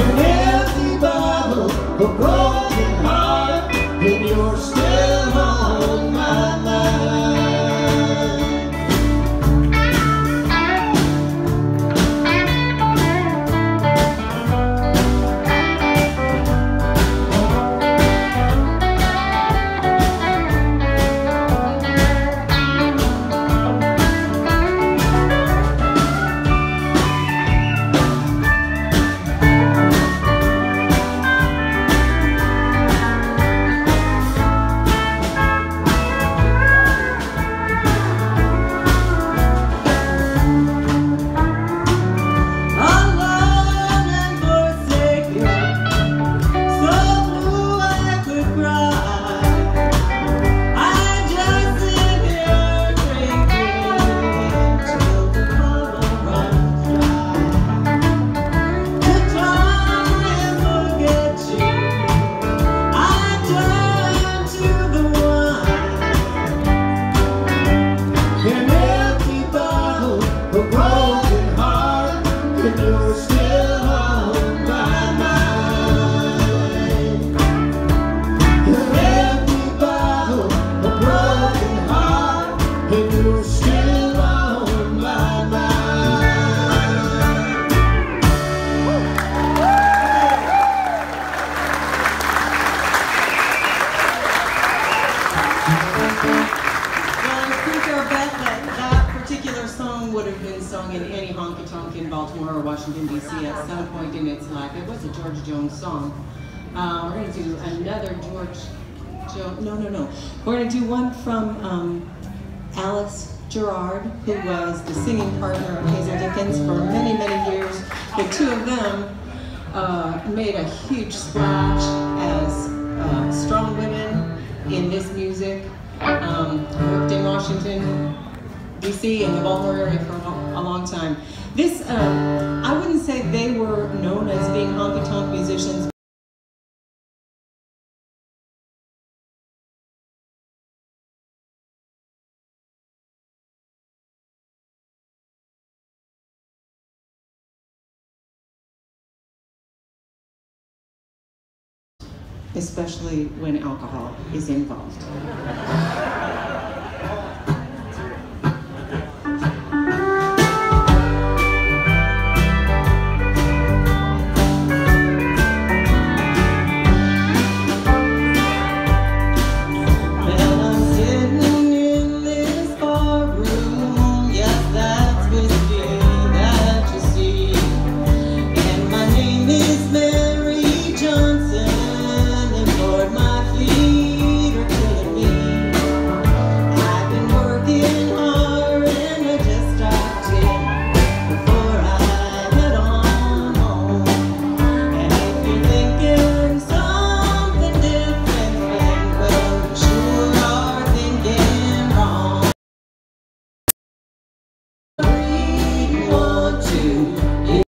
an empty bottle of would have been sung in any honky tonk in Baltimore or Washington, D.C. at some point in its life. It was a George Jones song. Uh, we're going to do another George Jones. No, no, no. We're going to do one from um, Alice Gerrard, who was the singing partner of Hazel Dickens for many, many years. The two of them uh, made a huge splash as uh, strong women in this music. Um, worked in Washington, D.C. and the Baltimore area for a long time. This, um, I wouldn't say they were known as being honky-tonk musicians, especially when alcohol is involved.